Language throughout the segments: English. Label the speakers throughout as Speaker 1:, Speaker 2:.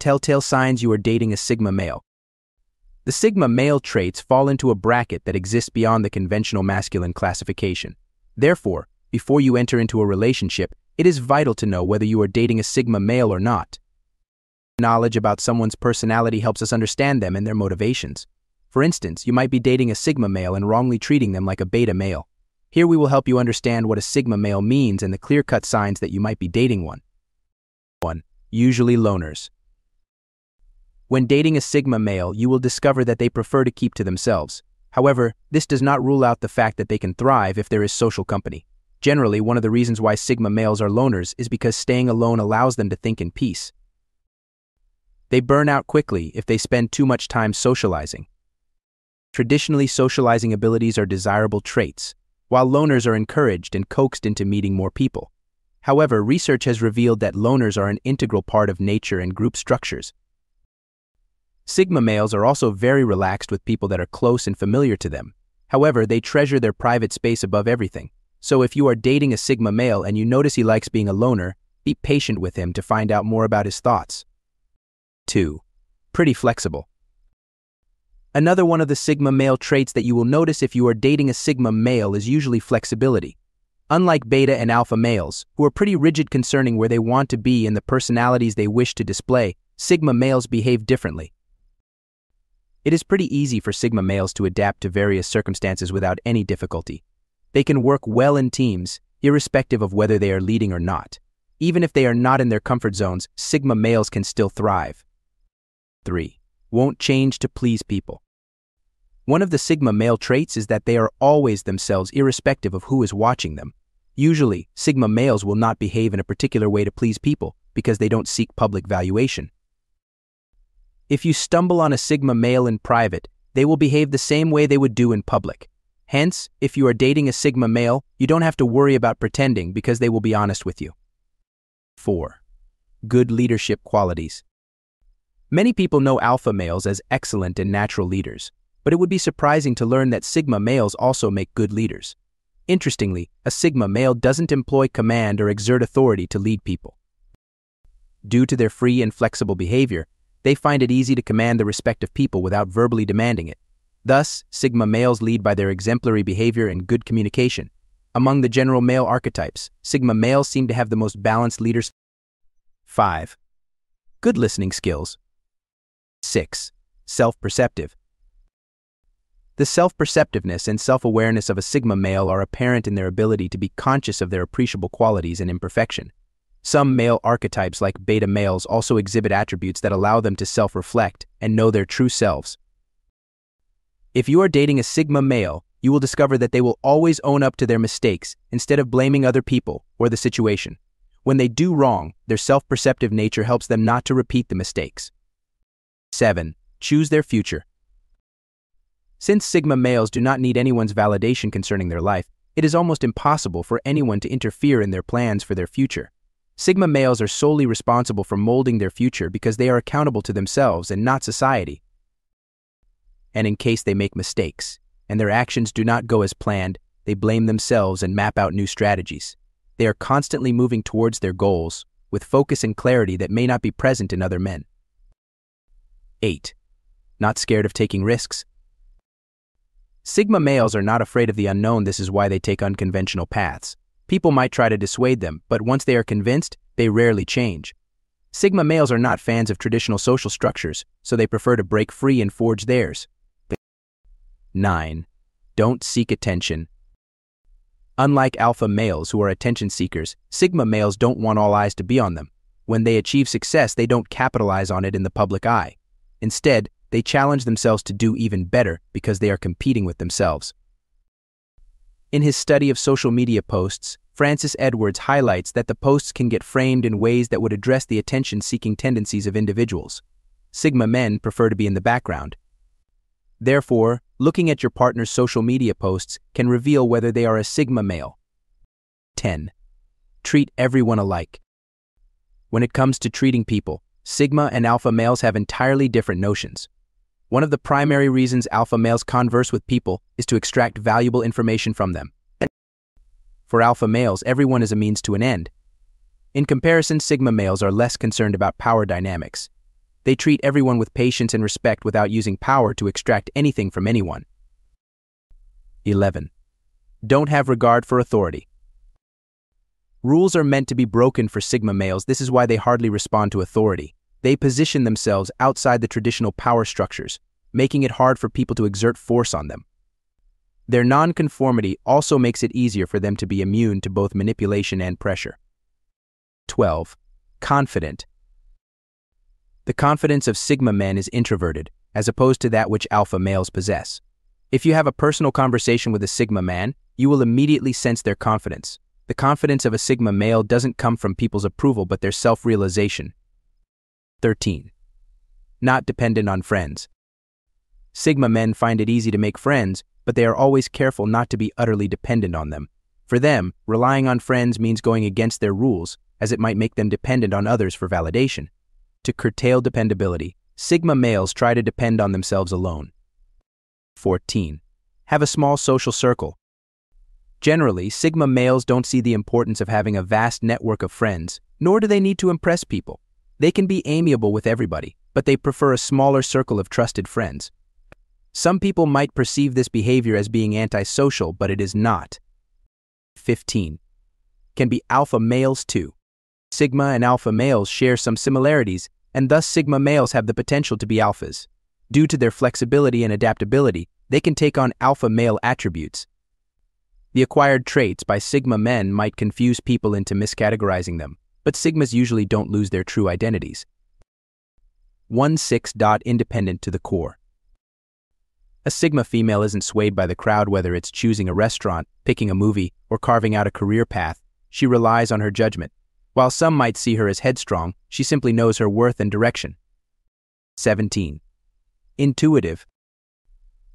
Speaker 1: Telltale signs you are dating a Sigma male. The Sigma male traits fall into a bracket that exists beyond the conventional masculine classification. Therefore, before you enter into a relationship, it is vital to know whether you are dating a Sigma male or not. Knowledge about someone's personality helps us understand them and their motivations. For instance, you might be dating a Sigma male and wrongly treating them like a beta male. Here we will help you understand what a Sigma male means and the clear cut signs that you might be dating one. 1. Usually loners. When dating a Sigma male, you will discover that they prefer to keep to themselves. However, this does not rule out the fact that they can thrive if there is social company. Generally, one of the reasons why Sigma males are loners is because staying alone allows them to think in peace. They burn out quickly if they spend too much time socializing. Traditionally, socializing abilities are desirable traits, while loners are encouraged and coaxed into meeting more people. However, research has revealed that loners are an integral part of nature and group structures. Sigma males are also very relaxed with people that are close and familiar to them. However, they treasure their private space above everything. So if you are dating a Sigma male and you notice he likes being a loner, be patient with him to find out more about his thoughts. 2. Pretty flexible. Another one of the Sigma male traits that you will notice if you are dating a Sigma male is usually flexibility. Unlike beta and alpha males, who are pretty rigid concerning where they want to be and the personalities they wish to display, Sigma males behave differently. It is pretty easy for Sigma males to adapt to various circumstances without any difficulty. They can work well in teams, irrespective of whether they are leading or not. Even if they are not in their comfort zones, Sigma males can still thrive. 3 won't change to please people. One of the Sigma male traits is that they are always themselves irrespective of who is watching them. Usually, Sigma males will not behave in a particular way to please people because they don't seek public valuation. If you stumble on a Sigma male in private, they will behave the same way they would do in public. Hence, if you are dating a Sigma male, you don't have to worry about pretending because they will be honest with you. 4. Good leadership qualities. Many people know alpha males as excellent and natural leaders, but it would be surprising to learn that sigma males also make good leaders. Interestingly, a sigma male doesn't employ command or exert authority to lead people. Due to their free and flexible behavior, they find it easy to command the respect of people without verbally demanding it. Thus, sigma males lead by their exemplary behavior and good communication. Among the general male archetypes, sigma males seem to have the most balanced leaders. 5. Good listening skills. 6. Self perceptive. The self perceptiveness and self awareness of a Sigma male are apparent in their ability to be conscious of their appreciable qualities and imperfection. Some male archetypes, like beta males, also exhibit attributes that allow them to self reflect and know their true selves. If you are dating a Sigma male, you will discover that they will always own up to their mistakes instead of blaming other people or the situation. When they do wrong, their self perceptive nature helps them not to repeat the mistakes. 7. Choose their future. Since Sigma males do not need anyone's validation concerning their life, it is almost impossible for anyone to interfere in their plans for their future. Sigma males are solely responsible for molding their future because they are accountable to themselves and not society. And in case they make mistakes, and their actions do not go as planned, they blame themselves and map out new strategies. They are constantly moving towards their goals, with focus and clarity that may not be present in other men. 8. Not scared of taking risks. Sigma males are not afraid of the unknown, this is why they take unconventional paths. People might try to dissuade them, but once they are convinced, they rarely change. Sigma males are not fans of traditional social structures, so they prefer to break free and forge theirs. 9. Don't seek attention. Unlike alpha males who are attention seekers, Sigma males don't want all eyes to be on them. When they achieve success, they don't capitalize on it in the public eye. Instead, they challenge themselves to do even better because they are competing with themselves. In his study of social media posts, Francis Edwards highlights that the posts can get framed in ways that would address the attention seeking tendencies of individuals. Sigma men prefer to be in the background. Therefore, looking at your partner's social media posts can reveal whether they are a Sigma male. 10. Treat everyone alike. When it comes to treating people, Sigma and alpha males have entirely different notions. One of the primary reasons alpha males converse with people is to extract valuable information from them. For alpha males, everyone is a means to an end. In comparison, sigma males are less concerned about power dynamics. They treat everyone with patience and respect without using power to extract anything from anyone. 11. Don't have regard for authority. Rules are meant to be broken for Sigma males. This is why they hardly respond to authority. They position themselves outside the traditional power structures, making it hard for people to exert force on them. Their nonconformity also makes it easier for them to be immune to both manipulation and pressure. 12. Confident. The confidence of Sigma men is introverted, as opposed to that which Alpha males possess. If you have a personal conversation with a Sigma man, you will immediately sense their confidence. The confidence of a Sigma male doesn't come from people's approval but their self realization. 13. Not dependent on friends. Sigma men find it easy to make friends, but they are always careful not to be utterly dependent on them. For them, relying on friends means going against their rules, as it might make them dependent on others for validation. To curtail dependability, Sigma males try to depend on themselves alone. 14. Have a small social circle. Generally, Sigma males don't see the importance of having a vast network of friends, nor do they need to impress people. They can be amiable with everybody, but they prefer a smaller circle of trusted friends. Some people might perceive this behavior as being antisocial, but it is not. 15. Can be alpha males too. Sigma and alpha males share some similarities, and thus Sigma males have the potential to be alphas. Due to their flexibility and adaptability, they can take on alpha male attributes, the acquired traits by Sigma men might confuse people into miscategorizing them, but Sigmas usually don't lose their true identities. 1 6. Independent to the core. A Sigma female isn't swayed by the crowd whether it's choosing a restaurant, picking a movie, or carving out a career path. She relies on her judgment. While some might see her as headstrong, she simply knows her worth and direction. 17. Intuitive.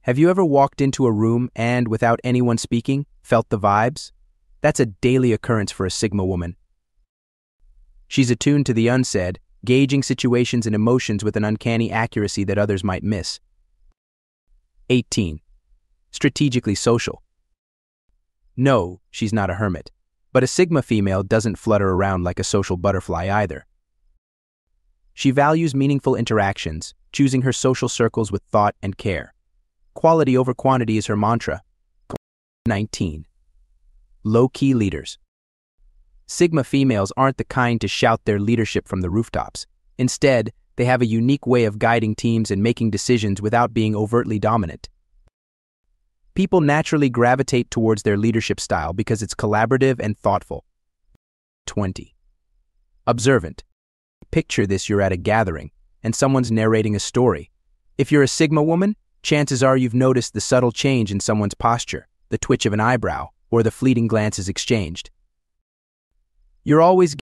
Speaker 1: Have you ever walked into a room and, without anyone speaking, felt the vibes? That's a daily occurrence for a Sigma woman. She's attuned to the unsaid, gauging situations and emotions with an uncanny accuracy that others might miss. 18. Strategically social. No, she's not a hermit, but a Sigma female doesn't flutter around like a social butterfly either. She values meaningful interactions, choosing her social circles with thought and care. Quality over quantity is her mantra. 19. Low key leaders. Sigma females aren't the kind to shout their leadership from the rooftops. Instead, they have a unique way of guiding teams and making decisions without being overtly dominant. People naturally gravitate towards their leadership style because it's collaborative and thoughtful. 20. Observant. Picture this you're at a gathering, and someone's narrating a story. If you're a Sigma woman, chances are you've noticed the subtle change in someone's posture, the twitch of an eyebrow, or the fleeting glances exchanged. You're always